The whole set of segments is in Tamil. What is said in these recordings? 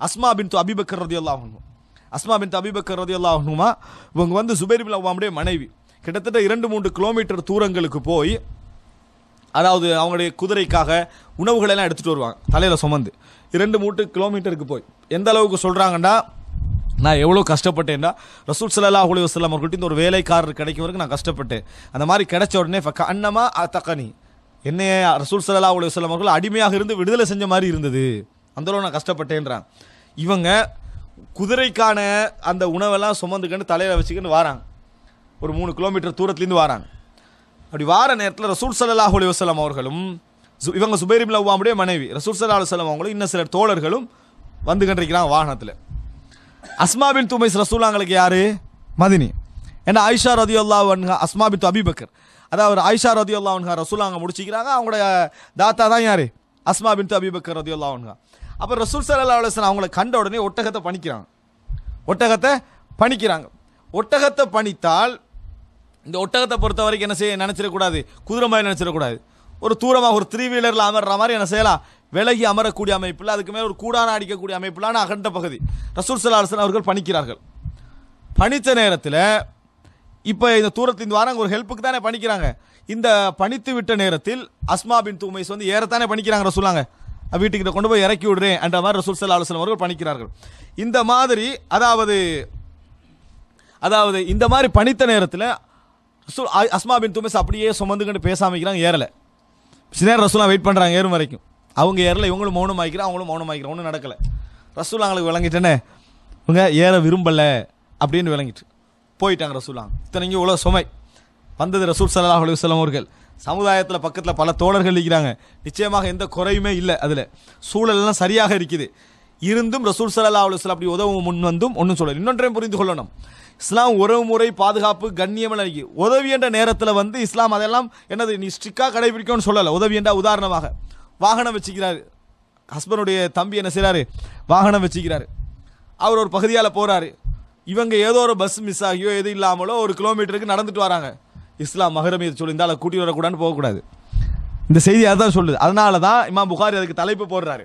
அஸ்மா பின் து அபிபக்கர் ரதி அல்லாஹனுமா அஸ்மா பின் து அபிபக்கர் ரதி அல்லாஹனுமா இவங்க வந்து சுபைர் பின் அவ்வாமுடைய மனைவி. கிட்டத்தட்ட இரண்டு மூன்று கிலோமீட்டர் தூரங்களுக்கு போய் அதாவது அவங்களுடைய குதிரைக்காக உணவுகளெல்லாம் எடுத்துகிட்டு வருவாங்க தலையில் சுமந்து. இரண்டு மூட்டு கிலோமீட்டருக்கு போய். எந்த அளவுக்கு சொல்கிறாங்கன்னா நான் எவ்வளோ கஷ்டப்பட்டேன்னா ரசூல் சல்லா அலி வஸ்லாம் அவர்கிட்ட இந்த ஒரு வேலைக்காரர் கிடைக்கும் வரைக்கும் நான் கஷ்டப்பட்டேன். அந்த மாதிரி கிடைச்ச உடனே ஃபக்க அன்னமா தக்கனி என்னைய ரசூல் சல்லா அலி வஸ்லாம் அவர்கள் அடிமையாக இருந்து விடுதலை செஞ்ச மாதிரி இருந்தது. அந்தளவு நான் கஷ்டப்பட்டேன்றான். இவங்க குதிரைக்கான அந்த உணவெல்லாம் சுமந்துக்கிட்டு தலையில் வச்சுக்கின்னு வாராங்க. ஒரு மூணு கிலோமீட்டர் தூரத்துலேருந்து வாராங்க. அப்படி வார நேரத்தில் ரசூல் சல்லாஹ் அலி வஸல்லம் அவர்களும் சு- இவங்க சுபைர் லவ்வாமுடைய மனைவி ரசூல் சல்லா அலைஹி அவங்களும் இன்னும் சில தோழர்களும் வந்து கண்டிருக்கிறாங்க வாகனத்தில். அஸ்மாபின் துமைஸ் ரசூலாங்களுக்கு யாரு? மதினி. ஏன்னா ஆயிஷா ரதி அல்லா அஸ்மா பின் அபிபக்கர். அதாவது ஆயிஷா ரதி அல்லா ரசூலாங்க முடிச்சிக்கிறாங்க அவங்களோட தாத்தா தான் யாரு? அஸ்மா பின் அபிபக்கர் ரதி அல்லா அப்போ ரசூல் சல்லா அலுவலன் அவங்கள கண்ட உடனே ஒட்டகத்தை பணிக்கிறாங்க. ஒட்டகத்தை பணிக்கிறாங்க. ஒட்டகத்தை பணித்தால் இந்த ஒட்டகத்தை பொறுத்த வரைக்கும் என்ன செய்ய நினச்சிடக்கூடாது. குதிரை மாதிரி நினச்சிடக்கூடாது. ஒரு தூரமாக ஒரு த்ரீ வீலரில் அமர்ற மாதிரி என்ன செய்யலாம்? விலகி அமரக்கூடிய அமைப்பில் அதுக்கு மேலே ஒரு கூடான அடிக்கக்கூடிய அமைப்பிலான அகண்ட பகுதி. ரசூல் சல்லா அலுவலன் அவர்கள் பணிக்கிறார்கள். பணித்த நேரத்தில் இப்போ இந்த தூரத்தின் வாரம் ஒரு ஹெல்ப்புக்கு தானே பணிக்கிறாங்க. இந்த பணித்து விட்ட நேரத்தில் அஸ்மா பின் தூமைஸ் வந்து ஏறத்தானே பணிக்கிறாங்க ரசூலாங்க. வீட்டுக்கிட்ட கொண்டு போய் இறக்கி விடுறேன் என்ற மாதிரி ரசூல் சல்லா அலுவலம் அவர்கள் பணிக்கிறார்கள். இந்த மாதிரி அதாவது அதாவது இந்த மாதிரி பணித்த நேரத்தில் அஸ்மா பின் துமிஸ் அப்படியே சுமந்துக்கிட்டு பேசாம வைக்கிறாங்க ஏறல. சில நேரம் ரசூலா வெயிட் பண்ணுறாங்க ஏறும் வரைக்கும். அவங்க ஏறல இவங்களும் மௌனம் ஆகிக்கிறாங்க அவங்களும் மௌனம் ஆகிக்கிறோம் ஒன்றும் நடக்கலை. ரசூல் அவங்களுக்கு விளங்கிட்டேனே? இவங்க ஏற விரும்பலை அப்படின்னு விளங்கிட்டு போயிட்டாங்க ரசூலாங்க இத்தனைக்கும் இவ்வளோ சுமை. வந்தது ரசூல் சல்லாஹ் அலுவலம் அவர்கள். சமுதாயத்தில் பக்கத்தில் பல தோழர்கள் இருக்கிறாங்க நிச்சயமாக எந்த குறையுமே இல்லை அதில். சூழலெல்லாம் சரியாக இருக்குது. இருந்தும் ரசூல் சல்லல்லாஹு அலைஹி அப்படி உதவும் முன் வந்தும் ஒன்றும் சொல்லல. இன்னொன்றையும் புரிந்து கொள்ளணும். இஸ்லாம் உறவு முறை பாதுகாப்பு கண்ணியம் இருக்கு. உதவி என்ற நேரத்தில் வந்து இஸ்லாம் அதெல்லாம் என்னது நீ ஸ்ட்ரிக்டாக கடைபிடிக்கணும்னு சொல்லலை. உதவி என்றால் உதாரணமாக வாகனம் வச்சுக்கிறாரு. ஹஸ்பண்டுடைய தம்பி என்ன செய்கிறாரு வாகனம் வச்சுக்கிறாரு. அவர் ஒரு பகுதியால் போகிறாரு இவங்க ஏதோ ஒரு பஸ் மிஸ் ஆகியோ எது இல்லாமலோ ஒரு கிலோமீட்டருக்கு நடந்துட்டு வராங்க. இஸ்லாம் மகரமியை சொல்லி இந்த அதை கூட்டி வரக்கூடாதுன்னு போகக்கூடாது. இந்த செய்தி அதான் சொல்லுது. அதனால தான் இமாம் புகாரி அதுக்கு தலைப்பு போடுறாரு.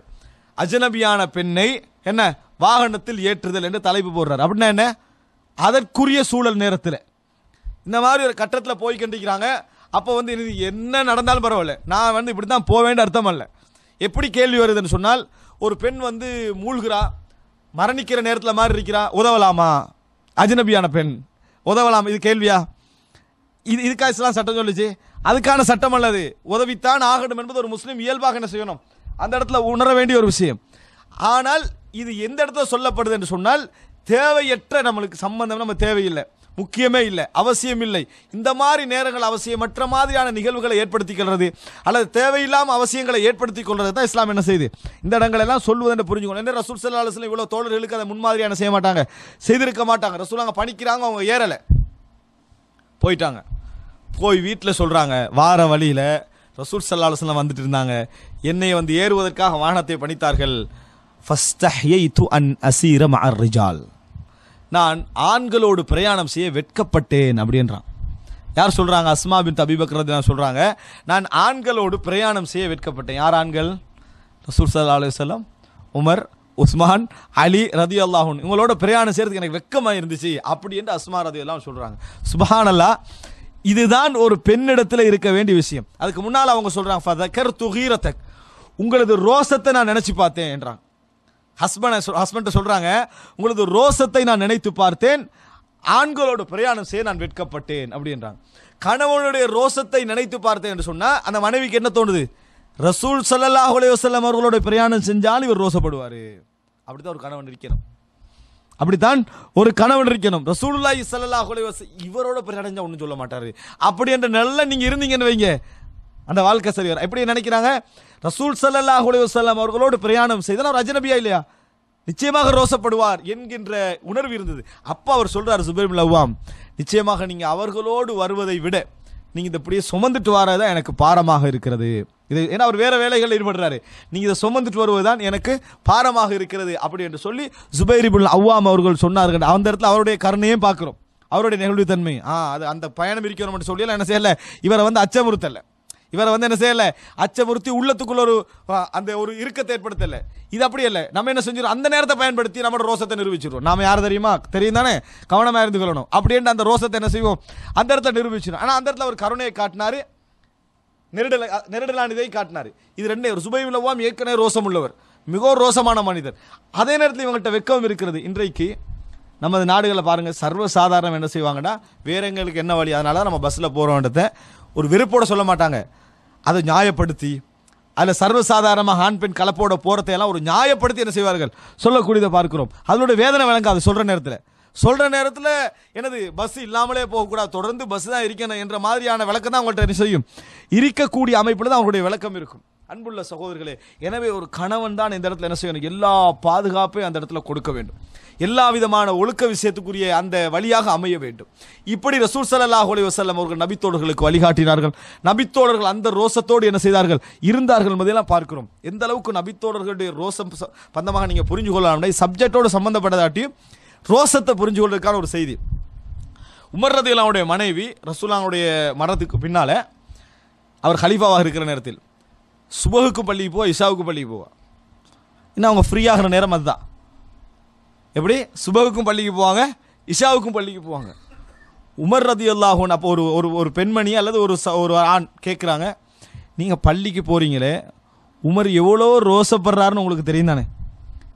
அஜனபியான பெண்ணை என்ன? வாகனத்தில் ஏற்றுதல் என்று தலைப்பு போடுறாரு. அப்படின்னா என்ன? அதற்குரிய சூழல் நேரத்தில். இந்த மாதிரி ஒரு கட்டத்தில் போய் கண்டிக்கிறாங்க. அப்போ வந்து இது என்ன நடந்தாலும் பரவாயில்ல. நான் வந்து இப்படி தான் போவேன்னு அர்த்தம் அல்ல. எப்படி கேள்வி வருதுன்னு சொன்னால் ஒரு பெண் வந்து மூழ்கிறா மரணிக்கிற நேரத்தில் மாதிரி இருக்கிறா உதவலாமா? அஜனபியான பெண். உதவலாமா? இது கேள்வியா? இது இதுக்காக இஸ்லாம் சட்டம் சொல்லுச்சு. அதுக்கான சட்டம் அல்லது உதவித்தான் ஆகணும் என்பது ஒரு முஸ்லீம் இயல்பாக என்ன செய்யணும்? அந்த இடத்துல உணர வேண்டிய ஒரு விஷயம். ஆனால் இது எந்த இடத்துல சொல்லப்படுது என்று சொன்னால் தேவையற்ற நம்மளுக்கு சம்பந்தம் நம்ம தேவையில்லை. முக்கியமே இல்லை. அவசியம் இல்லை. இந்த மாதிரி நேரங்கள் அவசியமற்ற மாதிரியான நிகழ்வுகளை ஏற்படுத்திக் கொள்வது அல்லது தேவையில்லாமல் அவசியங்களை ஏற்படுத்திக் கொள்வது தான் இஸ்லாம் என்ன செய்யுது? இந்த இடங்களெல்லாம் எல்லாம் சொல்லுவதை புரிஞ்சுக்கணும். என்ன ரசூல் சல்லா அலுவலம் இவ்வளோ தோழர்களுக்கு அதை முன்மாதிரியான செய்ய மாட்டாங்க? செய்திருக்க மாட்டாங்க. ரசூலாங்க பணிக்கிறாங்க அவங்க ஏறலை. போயிட்டாங்க. போய் வீட்டில் சொல்கிறாங்க வார வழியில் ரசூல் சல்லா அலுவலம் வந்துட்டு இருந்தாங்க. என்னை வந்து ஏறுவதற்காக வாகனத்தை பணித்தார்கள். அன் அசீரம் மஅர் ரிஜால். நான் ஆண்களோடு பிரயாணம் செய்ய வெட்கப்பட்டேன் அப்படின்றான். யார் சொல்கிறாங்க அஸ்மா பின் தபிபக்ரது சொல்கிறாங்க நான் ஆண்களோடு பிரயாணம் செய்ய வெட்கப்பட்டேன். யார் ஆண்கள்? ரசூல் சல்லா அலுவலம் உமர் உஸ்மான் அலி ரதி அல்லாஹூன் இவங்களோட பிரயாணம் செய்யறதுக்கு எனக்கு வெக்கமாக இருந்துச்சு. அப்படி என்று அஸ்மா ரதி எல்லாம் சொல்கிறாங்க சுபஹானல்லா இதுதான் ஒரு பெண்ணிடத்தில் இருக்க வேண்டிய விஷயம். அதுக்கு முன்னால் அவங்க சொல்கிறாங்க ஃபதக்கர் துகீரத்தக் உங்களது ரோசத்தை நான் நினச்சி பார்த்தேன் என்றாங்க. சொல் ஹஸ்பண்ட்டை சொல்கிறாங்க உங்களது ரோசத்தை நான் நினைத்து பார்த்தேன். ஆண்களோட பிரயாணம் செய்ய நான் வெட்கப்பட்டேன். அப்படின்றாங்க கணவனுடைய ரோசத்தை நினைத்து பார்த்தேன் என்று சொன்னால் அந்த மனைவிக்கு என்ன தோணுது? ரசூல் சல்லாஹ் அலைஹி அவர்களோட பிரயாணம் செஞ்சால் இவர் ரோசப்படுவார். அப்படிதான் ஒரு கணவன் இருக்கணும். அப்படித்தான் ஒரு கணவன் இருக்கணும். ரசூலுல்லாஹி ஸல்லல்லாஹு அலைஹி இவரோட பிரயாணம் ஒன்றும் சொல்ல மாட்டார். அப்படி என்ற நல்ல நீங்கள் இருந்தீங்கன்னு வைங்க. அந்த வாழ்க்கை சரி வரும். எப்படி நினைக்கிறாங்க? ரசூல் ஸல்லல்லாஹு அலைஹி அவர்களோடு பிரயாணம் செய்தால் அவர் அஜனபியா இல்லையா? நிச்சயமாக ரோசப்படுவார் என்கின்ற உணர்வு இருந்தது. அப்போ அவர் சொல்கிறார் சுபைர் லவ்வாம் நிச்சயமாக நீங்கள் அவர்களோடு வருவதை விட நீங்கள் இதை இப்படியே சுமந்துட்டு வரதான் எனக்கு பாரமாக இருக்கிறது. இது ஏன்னா அவர் வேறு வேலைகள் ஈடுபடுறாரு. நீங்கள் இதை சுமந்துட்டு வருவது தான் எனக்கு பாரமாக இருக்கிறது அப்படி என்று சொல்லி ஜுபைரிபுல் அவ்வாம் அவர்கள் சொன்னார்கள். அந்த இடத்துல அவருடைய கருணையும் பார்க்குறோம். அவருடைய நெகிழ்வுத்தன்மை ஆ அது அந்த பயணம் இருக்கணும் சொல்லி என்ன செய்யலை? இவரை வந்து அச்சமுறுத்தலை. இவரை வந்து என்ன செய்யலை? அச்சமுறுத்தி உள்ளத்துக்குள்ள ஒரு அந்த ஒரு இறுக்கத்தை ஏற்படுத்தலை. இது அப்படி இல்லை நம்ம என்ன செஞ்சிடும் அந்த நேரத்தை பயன்படுத்தி நம்மளோட ரோசத்தை நிரூபிச்சிருவோம். நாம யார் தெரியுமா? தெரியும் தானே? கவனமாக இருந்து கொள்ளணும். அப்படின்ட்டு அந்த ரோசத்தை என்ன செய்வோம்? அந்த இடத்துல நிரூபிச்சிடும் ஆனால் அந்த இடத்துல அவர் கருணையை காட்டினாரு. நெருடல நெருடலானதை இதை காட்டினார். இது ரெண்டே ஒரு சுபை ஏற்கனவே ரோசம் உள்ளவர் மிகவும் ரோசமான மனிதர். அதே நேரத்தில் இவங்கள்ட்ட வெக்கம் இருக்கிறது. இன்றைக்கு நமது நாடுகளை பாருங்கள் சர்வ சாதாரணம் என்ன செய்வாங்கன்னா வேற எங்களுக்கு என்ன வழி? அதனால நம்ம பஸ்ஸில் போகிறோன்றத ஒரு வெறுப்போட சொல்ல மாட்டாங்க. அதை நியாயப்படுத்தி அதில் சர்வசாதாரணமாக ஆண் பெண் கலப்போட போகிறதையெல்லாம் ஒரு நியாயப்படுத்தி என்ன செய்வார்கள்? சொல்லக்கூடியதை பார்க்கிறோம். அதனுடைய வேதனை விளங்காது சொல்கிற நேரத்தில். சொல்கிற நேரத்தில் எனது பஸ் இல்லாமலே போகக்கூடாது தொடர்ந்து பஸ் தான் இருக்கணும் என்ற மாதிரியான விளக்கம் தான் அவங்கள்ட்ட என்ன செய்யும். இருக்கக்கூடிய அமைப்பில் தான் அவங்களுடைய விளக்கம் இருக்கும். அன்புள்ள சகோதரர்களே எனவே ஒரு கணவன் தான் இந்த இடத்துல என்ன செய்யணும் எல்லா பாதுகாப்பையும் அந்த இடத்துல கொடுக்க வேண்டும். எல்லா விதமான ஒழுக்க விஷயத்துக்குரிய அந்த வழியாக அமைய வேண்டும். இப்படி ரசூல் சல்லாஹ் அலி வசல்லம் அவர்கள் நபித்தோழர்களுக்கு வழிகாட்டினார்கள். நபித்தோழர்கள் அந்த ரோசத்தோடு என்ன செய்தார்கள்? இருந்தார்கள் என்பதையெல்லாம் பார்க்கிறோம். எந்த அளவுக்கு நபித்தோழர்களுடைய ரோசம் பந்தமாக நீங்கள் புரிஞ்சு கொள்ளலாம் சப்ஜெக்டோடு சம்மந்தப்பட்டதாட்டியும் ரோசத்தை புரிஞ்சு கொள்றதுக்கான ஒரு செய்தி. உமர் ரதியல்லாவுடைய மனைவி ரசூலாவுடைய மரணத்துக்கு பின்னால் அவர் ஹலீஃபாவாக இருக்கிற நேரத்தில் சுபகுக்கு பள்ளிக்கு போவா இஷாவுக்கு பள்ளிக்கு போவா. இன்னும் அவங்க ஃப்ரீயாகிற நேரம் அதுதான். எப்படி? சுபகுக்கும் பள்ளிக்கு போவாங்க இஷாவுக்கும் பள்ளிக்கு போவாங்க. உமர் ரதி அல்லாஹூன் அப்போ ஒரு ஒரு ஒரு பெண்மணி அல்லது ஒரு ச- ஒரு ஆண் கேட்குறாங்க நீங்கள் பள்ளிக்கு போகிறீங்களே உமர் எவ்வளோ ரோசப்படுறாருன்னு உங்களுக்கு தெரியும் தானே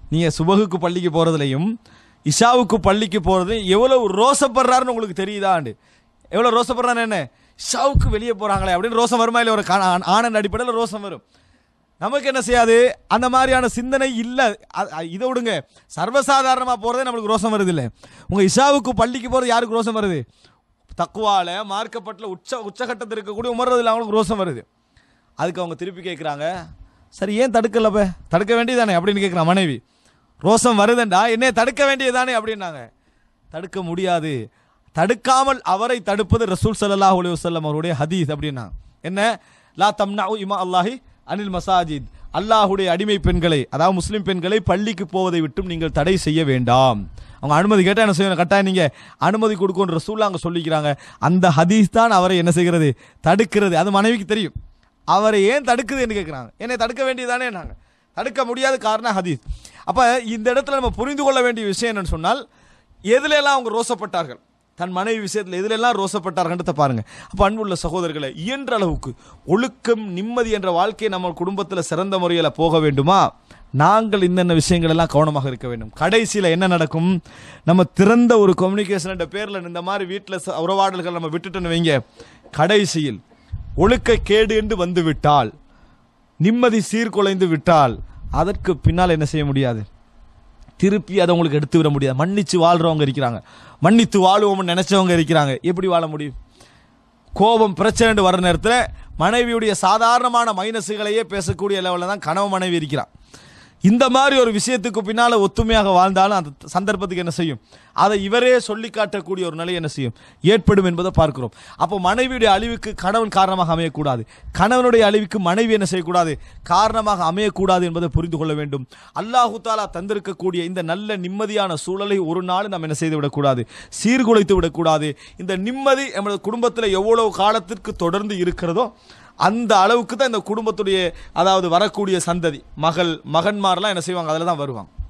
நீங்கள் சுபகுக்கு பள்ளிக்கு போகிறதுலையும் இஷாவுக்கு பள்ளிக்கு போகிறது எவ்வளோ ரோசப்படுறாருன்னு உங்களுக்கு தெரியுதாண்டு எவ்வளோ ரோசப்படுறான்னு என்ன? இஷாவுக்கு வெளியே போகிறாங்களே அப்படின்னு ரோசம் வருமா இல்லை ஒரு கா- ஆணன் அடிப்படையில் ரோசம் வரும். நமக்கு என்ன செய்யாது? அந்த மாதிரியான சிந்தனை இல்லை. இதை விடுங்க. சர்வசாதாரணமாக போகிறதே நம்மளுக்கு ரோசம் வருது இல்லை உங்கள் இஷாவுக்கு பள்ளிக்கு போகிறது யாருக்கு ரோசம் வருது? தக்குவால மார்க்கப்பட்டில் உச்ச உச்சகட்டத்தில் இருக்கக்கூடிய உமர்றதில் அவங்களுக்கு ரோசம் வருது. அதுக்கு அவங்க திருப்பி கேட்குறாங்க சரி ஏன் தடுக்கலப்ப தடுக்க வேண்டியதானே அப்படின்னு கேட்குறான் மனைவி. ரோசம் வருதுண்டா என்னை தடுக்க வேண்டியதானே அப்படின்னாங்க. தடுக்க முடியாது. தடுக்காமல் அவரை தடுப்பது ரசூல் ஸல்லல்லாஹு அலைஹி அவருடைய ஹதீஸ் அப்படின்னா என்ன? லா தம்னா இமா அல்லாஹி அனில் மசாஜித். அல்லாஹுடைய அடிமை பெண்களை அதாவது முஸ்லீம் பெண்களை பள்ளிக்கு போவதை விட்டும் நீங்கள் தடை செய்ய வேண்டாம். அவங்க அனுமதி கேட்டால் என்ன செய்யணும்? கட்டாயம் நீங்கள் அனுமதி கொடுக்கணும் ரசூல் அங்கே சொல்லிக்கிறாங்க. அந்த ஹதீஸ் தான் அவரை என்ன செய்கிறது? தடுக்கிறது. அது மனைவிக்கு தெரியும். அவரை ஏன் தடுக்குதுன்னு கேட்குறாங்க என்னை தடுக்க வேண்டியதானே நாங்கள் தடுக்க முடியாத காரணம் ஹதீஸ். அப்போ இந்த இடத்துல நம்ம புரிந்து கொள்ள வேண்டிய விஷயம் என்னன்னு சொன்னால் எதுலெல்லாம் அவங்க ரோசப்பட்டார்கள்? தன் மனைவி விஷயத்தில் எதுலெல்லாம் ரோசப்பட்டார்கள்ன்றத பாருங்க. அப்போ அன்புள்ள சகோதரர்களை இயன்ற அளவுக்கு ஒழுக்கம் நிம்மதி என்ற வாழ்க்கையை நம்ம குடும்பத்தில் சிறந்த முறையில் போக வேண்டுமா? நாங்கள் இன்னென்ன விஷயங்கள் எல்லாம் கவனமாக இருக்க வேண்டும். கடைசியில் என்ன நடக்கும்? நம்ம திறந்த ஒரு கம்யூனிகேஷன் என்ற பேரில் இந்த மாதிரி வீட்டில் உறவாடல்கள் நம்ம விட்டுட்டோன்னு வைங்க. கடைசியில் ஒழுக்க கேடு என்று வந்துவிட்டால் நிம்மதி சீர்குலைந்து விட்டால் அதற்கு பின்னால் என்ன செய்ய முடியாது? திருப்பி அதை உங்களுக்கு எடுத்து விட முடியாது. மன்னிச்சு வாழ்றவங்க இருக்கிறாங்க. மன்னித்து வாழுவோம்னு நினச்சவங்க இருக்கிறாங்க. எப்படி வாழ முடியும்? கோபம் பிரச்சனை வர நேரத்தில் மனைவியுடைய சாதாரணமான மைனஸுகளையே பேசக்கூடிய லெவலில் தான் கணவன் மனைவி இருக்கிறான். இந்த மாதிரி ஒரு விஷயத்துக்கு பின்னால் ஒத்துமையாக வாழ்ந்தாலும் அந்த சந்தர்ப்பத்துக்கு என்ன செய்யும்? அதை இவரே சொல்லி காட்டக்கூடிய ஒரு நிலை என்ன செய்யும்? ஏற்படும் என்பதை பார்க்கிறோம். அப்போ மனைவியுடைய அழிவுக்கு கணவன் காரணமாக அமையக்கூடாது. கணவனுடைய அழிவுக்கு மனைவி என்ன செய்யக்கூடாது? காரணமாக அமையக்கூடாது என்பதை புரிந்து கொள்ள வேண்டும். அல்லாஹு தாலா தந்திருக்கக்கூடிய இந்த நல்ல நிம்மதியான சூழலை ஒரு நாள் நாம் என்ன செய்து விடக்கூடாது? சீர்குலைத்து விடக்கூடாது. இந்த நிம்மதி நமது குடும்பத்தில் எவ்வளவு காலத்திற்கு தொடர்ந்து இருக்கிறதோ அந்த அளவுக்கு தான் இந்த குடும்பத்துடைய அதாவது வரக்கூடிய சந்ததி. மகள் மகன்மாரெலாம் என்ன செய்வாங்க? அதில் தான் வருவாங்க.